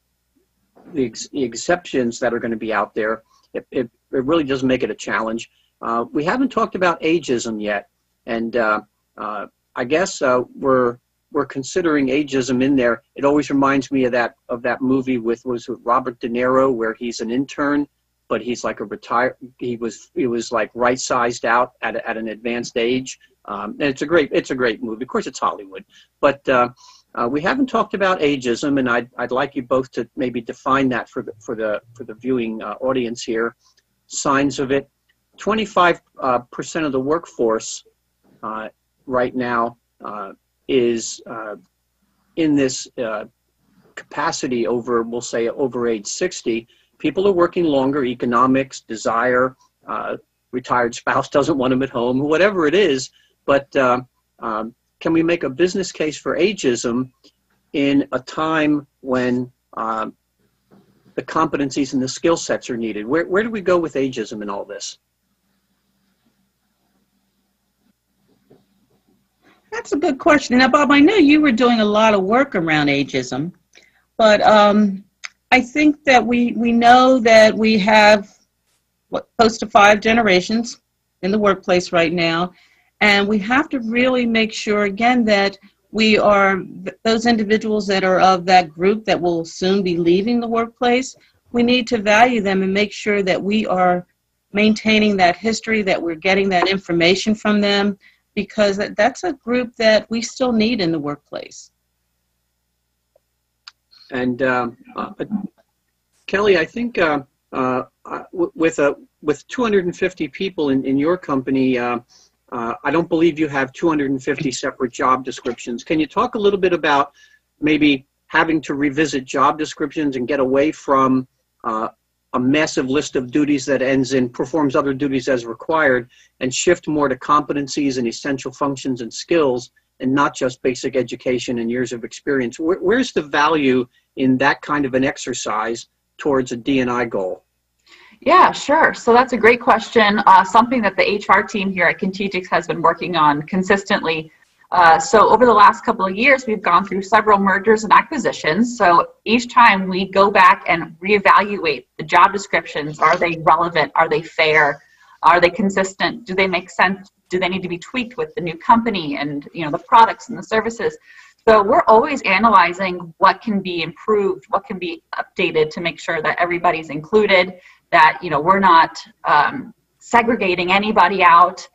ex- the exceptions that are going to be out there, it, it, it really does make it a challenge. Uh, we haven't talked about ageism yet, and uh, uh, I guess we're we're considering ageism in there. It always reminds me of that of that movie with was with Robert De Niro where he's an intern, but he's like a retired. He was he was like right sized out at at an advanced age. Um, and it's a great it's a great movie. Of course, it's Hollywood, but. Uh, uh, we haven't talked about ageism, and I'd, I'd like you both to maybe define that for the, for the, for the viewing uh, audience here. Signs of it. 25 uh, percent of the workforce uh, right now uh, is in this capacity over, we'll say, over age 60. People are working longer, economics, desire, retired spouse doesn't want them at home, whatever it is. But um, can we make a business case for ageism in a time when um, the competencies and the skill sets are needed? Where, where do we go with ageism in all this? That's a good question. Now, Bob, I know you were doing a lot of work around ageism, but um, I think that we, we know that we have what, close to five generations in the workplace right now, and we have to really make sure, again, that we are those individuals that are of that group that will soon be leaving the workplace. We need to value them and make sure that we are maintaining that history, that we're getting that information from them, because that's a group that we still need in the workplace. And um, uh, Kelly, I think uh, uh, with a with 250 people in, in your company, I don't believe you have 250 separate job descriptions. Can you talk a little bit about maybe having to revisit job descriptions and get away from uh, a massive list of duties that ends in performs other duties as required and shift more to competencies and essential functions and skills and not just basic education and years of experience. Where, where's the value in that kind of an exercise towards a D&I goal? Yeah, sure. So that's a great question. Uh, something that the HR team here at Contegix has been working on consistently uh, so over the last couple of years, we've gone through several mergers and acquisitions. So each time we go back and reevaluate the job descriptions. Are they relevant? Are they fair? Are they consistent? Do they make sense? Do they need to be tweaked with the new company and you know the products and the services? So we're always analyzing what can be improved, what can be updated to make sure that everybody's included, that you know we're not um, segregating anybody out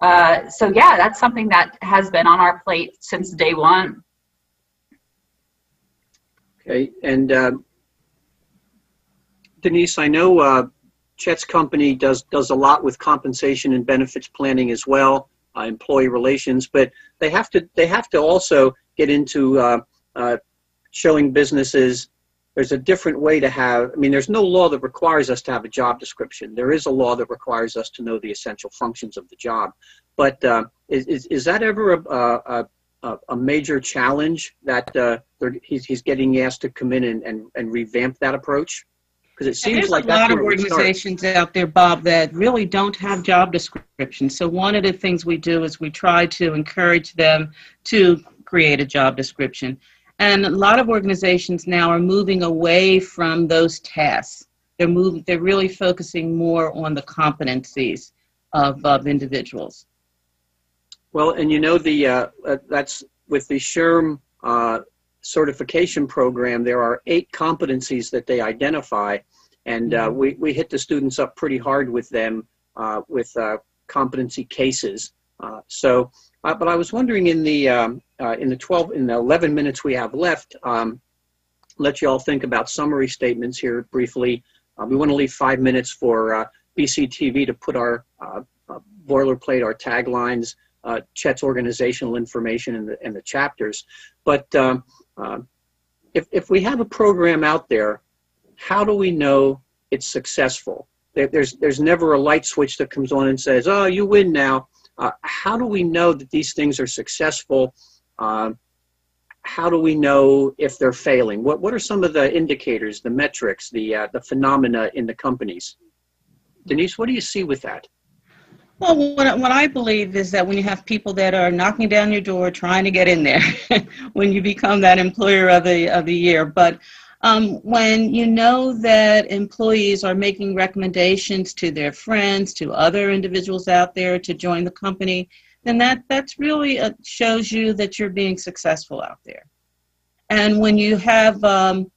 uh, so yeah, that's something that has been on our plate since day one. Okay, and uh, Denise, I know uh, Chet's company does does a lot with compensation and benefits planning as well, uh, employee relations, but they have to they have to also get into uh, uh, showing businesses. There's a different way to have i mean there's no law that requires us to have a job description. There is a law that requires us to know the essential functions of the job. But uh, is, is, is that ever a, a, a major challenge that uh, he's, he's getting asked to come in and, and, and revamp that approach because it seems There's like a lot of organizations out there, Bob, that really don't have job descriptions. So one of the things we do is we try to encourage them to create a job description. And a lot of organizations now are moving away from those tasks. They're moving, they're really focusing more on the competencies of, of individuals. Well, and you know the uh, uh, that's with the SHRM uh, certification program. There are eight competencies that they identify, and uh, mm-hmm. we we hit the students up pretty hard with them uh, with uh, competency cases. so, but I was wondering in the um, uh, in the 12, in the 11 minutes we have left, um, let you all think about summary statements here briefly. Uh, we want to leave five minutes for uh, BCTV to put our uh, uh, boilerplate, our taglines, uh, Chet's organizational information and the, and the chapters. But um, uh, if, if we have a program out there, how do we know it's successful? There, there's, there's never a light switch that comes on and says, oh, you win now. Uh, how do we know that these things are successful? Um, how do we know if they're failing? What, what are some of the indicators, the metrics, the, uh, the phenomena in the companies? Denise, what do you see with that? Well, what, what I believe is that when you have people that are knocking down your door trying to get in there, when you become that employer of the of the year, but um, when you know that employees are making recommendations to their friends, to other individuals out there to join the company, then that that's really a, shows you that you're being successful out there. And when you have um,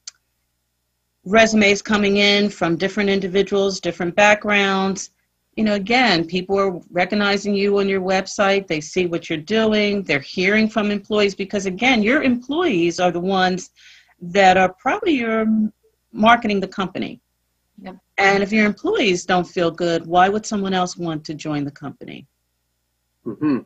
resumes coming in from different individuals, different backgrounds, you know, again, people are recognizing you on your website. They see what you're doing. They're hearing from employees because, again, your employees are the ones that are probably your marketing the company. Yep. And if your employees don't feel good, why would someone else want to join the company? Mm-hmm.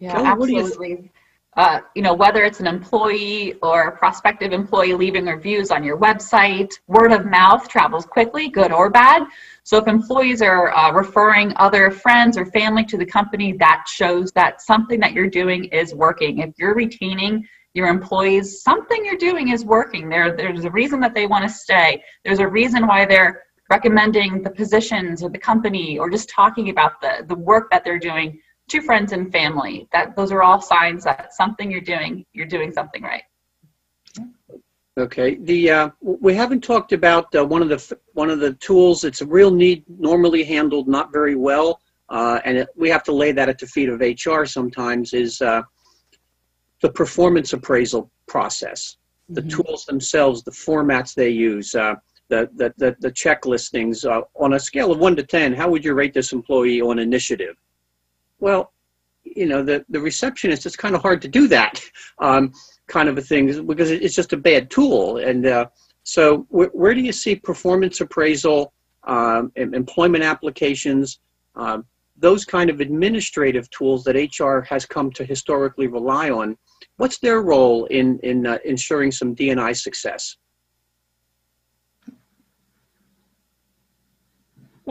Yeah, Kelly, what do you absolutely. Uh, you know, whether it's an employee or a prospective employee leaving reviews on your website, word of mouth travels quickly, good or bad. So if employees are uh, referring other friends or family to the company, that shows that something that you're doing is working. If you're retaining your employees, something you're doing is working. There, there's a reason that they want to stay. There's a reason why they're recommending the positions or the company or just talking about the, the work that they're doing to friends and family. That those are all signs that something you're doing, you're doing something right. Okay. The uh, we haven't talked about uh, one of the one of the tools. It's a real need, normally handled not very well, uh, and it, we have to lay that at the feet of HR sometimes. Is uh, the performance appraisal process, the Mhm. tools themselves, the formats they use, uh, the, the the the checklistings. Uh, on a scale of one to ten, how would you rate this employee on initiative? Well, you know, the the receptionist. It's kind of hard to do that. Um, kind of a thing because it's just a bad tool. And uh, so, wh- where do you see performance appraisal, um, employment applications, um, those kind of administrative tools that HR has come to historically rely on? What's their role in in uh, ensuring some DNI success?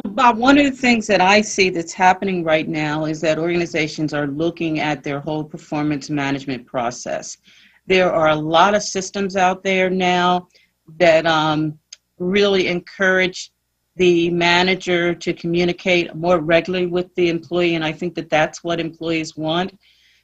Bob, one of the things that I see that's happening right now is that organizations are looking at their whole performance management process. There are a lot of systems out there now that um, really encourage the manager to communicate more regularly with the employee, and I think that that's what employees want.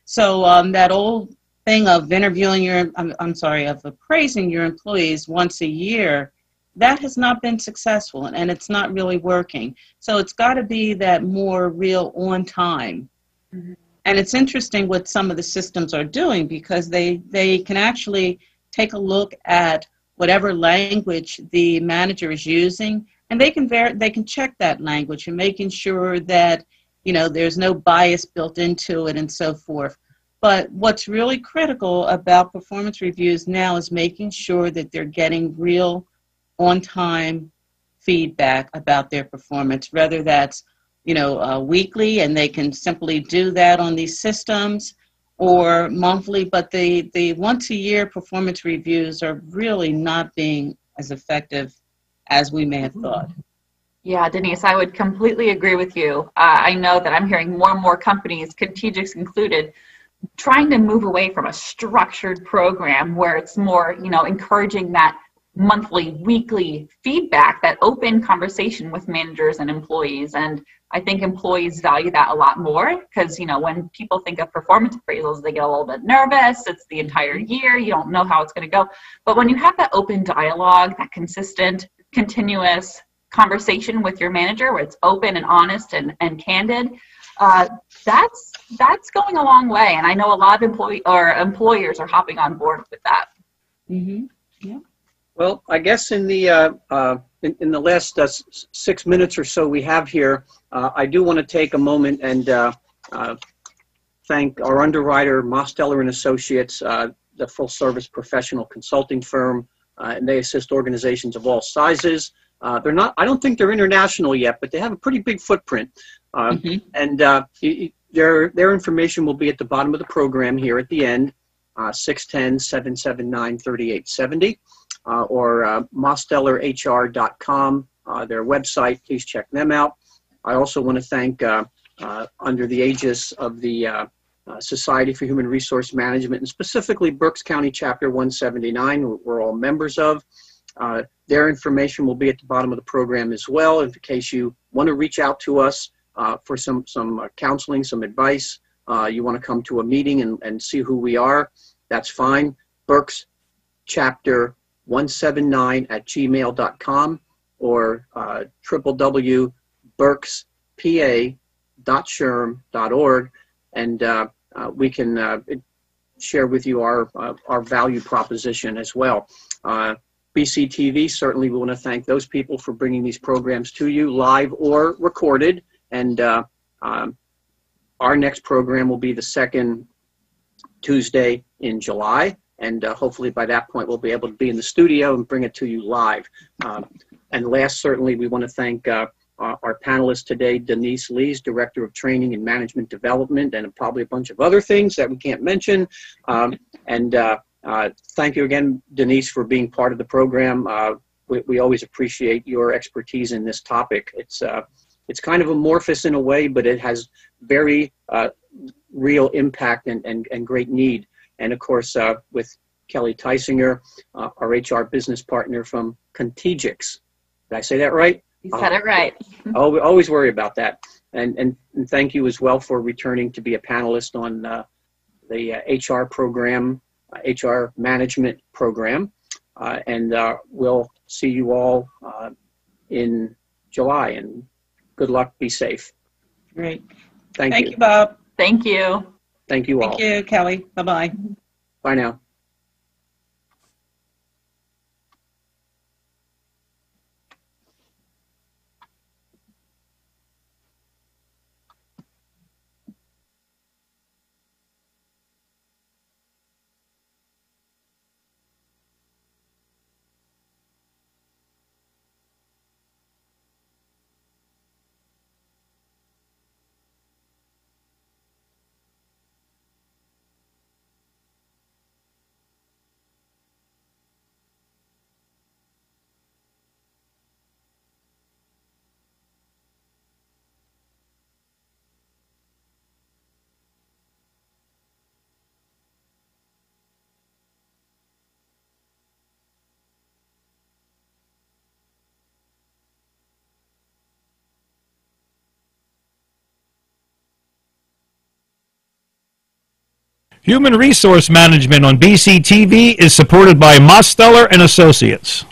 So um, that old thing of interviewing your, I'm, I'm sorry, of appraising your employees once a year that has not been successful and, it's not really working. So it's got to be that more real on time. Mhm. And it's interesting what some of the systems are doing because they, they can actually take a look at whatever language the manager is using and they can ver- they can check that language and making sure that you know there's no bias built into it and so forth. But what's really critical about performance reviews now is making sure that they're getting real on time feedback about their performance, whether that's you know uh, weekly and they can simply do that on these systems or monthly. But the the once a year performance reviews are really not being as effective as we may have thought. Yeah, Denise, I would completely agree with you. Uh, I know that I'm hearing more and more companies, Contegix included, trying to move away from a structured program where it's more, you know, encouraging that monthly, weekly feedback, that open conversation with managers and employees. And I think employees value that a lot more because, you know, when people think of performance appraisals, they get a little bit nervous. It's the entire year. You don't know how it's going to go. But when you have that open dialogue, that consistent, continuous conversation with your manager where it's open and honest and, and candid, uh, that's that's going a long way. And I know a lot of employee or employers are hopping on board with that. Mm-hmm. Well, I guess in the uh, uh, in, in the last uh, six minutes or so we have here, uh, I do want to take a moment and uh, uh, thank our underwriter, Mosteller and Associates, uh, the full-service professional consulting firm, uh, and they assist organizations of all sizes. Uh, they're not. I don't think they're international yet, but they have a pretty big footprint. Uh, Mhm. and uh, their their information will be at the bottom of the program here at the end, uh, 610-779-3870, uh, or uh, mostellerhr.com, uh, their website. Please check them out. I also want to thank, uh, uh, under the aegis of the uh, Society for Human Resource Management, and specifically Berks County Chapter 179, we're all members of. Their information will be at the bottom of the program as well, in case you want to reach out to us for some some counseling, some advice. Uh, you want to come to a meeting and, and see who we are, that's fine. Berks chapter 179 at gmail.com or uh, www.berkspa.shrm.org and uh, uh, we can uh, share with you our, uh, our value proposition as well. Uh, BCTV, certainly we want to thank those people for bringing these programs to you live or recorded. And um, our next program will be the second Tuesday in July. And uh, hopefully by that point, we'll be able to be in the studio and bring it to you live. Um, and last, certainly, we want to thank uh, our, our panelists today, Denise Lees, Director of Training and Management Development, and probably a bunch of other things that we can't mention. Um, and uh, uh, thank you again, Denise, for being part of the program. Uh, we, we always appreciate your expertise in this topic. It's uh, it's kind of amorphous in a way, but it has very uh, real impact and, and, and great need. And of course, uh, with Kelly Theisinger, uh, our HR business partner from Contegix. Did I say that right? You said it right. Oh, we always worry about that. And, and, and thank you as well for returning to be a panelist on uh, the uh, HR program, uh, HR management program. Uh, and uh, we'll see you all uh, in July. And good luck. Be safe. Great. Thank, Thank you. you, Bob. Thank you. Thank you all. Thank you, Kelly. Bye-bye. Bye now. Human Resource Management on BCTV is supported by Mosteller and Associates.